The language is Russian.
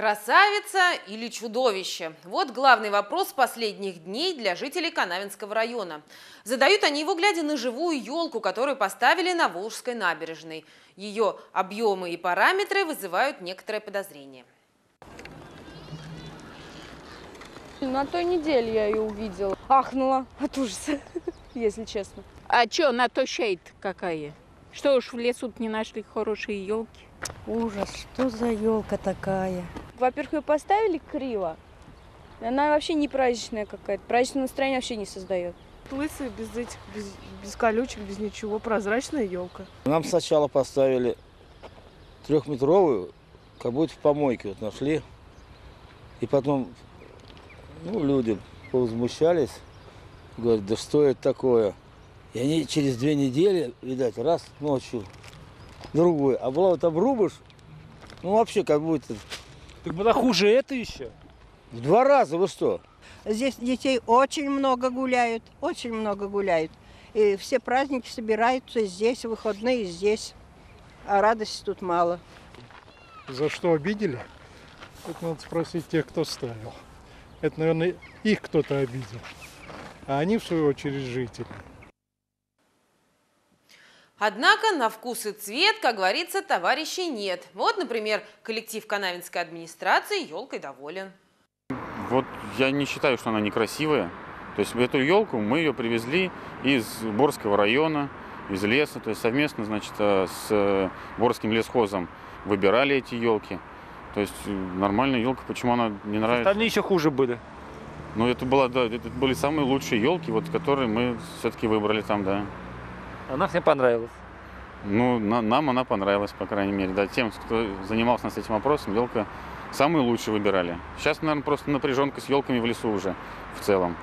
Красавица или чудовище? Вот главный вопрос последних дней для жителей Канавинского района. Задают они его, глядя на живую елку, которую поставили на Волжской набережной. Ее объемы и параметры вызывают некоторое подозрение. На той неделе я ее увидела. Ахнула от ужаса, если честно. А что, на то шейд какая? Что уж в лесу не нашли хорошие елки? Ужас, что за елка такая? Во-первых, ее поставили криво. Она вообще не праздничная какая-то. Праздничное настроение вообще не создает. Лысая, без этих, без, без колючек, без ничего, прозрачная елка. Нам сначала поставили трехметровую, как будто в помойке вот нашли. И потом, ну, люди повозмущались, говорят, да что это такое? И они через две недели, видать, раз ночью, другой. А была вот обрубыш, ну, вообще как будто Так была хуже это еще. в два раза, вы что? Здесь детей очень много гуляют, очень много гуляют. И все праздники собираются здесь, выходные здесь. А радости тут мало. За что обидели? Это надо спросить тех, кто ставил. Это, наверное, их кто-то обидел. А они, в свою очередь, жители. Однако на вкус и цвет, как говорится, товарищей нет. Вот, например, коллектив Канавинской администрации елкой доволен. Вот я не считаю, что она некрасивая. То есть эту елку мы ее привезли из Борского района, из леса. То есть совместно, значит, э, с э, Борским лесхозом выбирали эти елки. То есть э, нормальная елка, почему она не нравится? Остальные еще хуже были. Ну, это, была, да, это были самые лучшие елки, вот, которые мы все-таки выбрали там, да. Она всем понравилась. Ну, на- нам она понравилась, по крайней мере. Да, тем, кто занимался нас этим вопросом, елка самые лучшие выбирали. Сейчас, наверное, просто напряженка с елками в лесу уже в целом.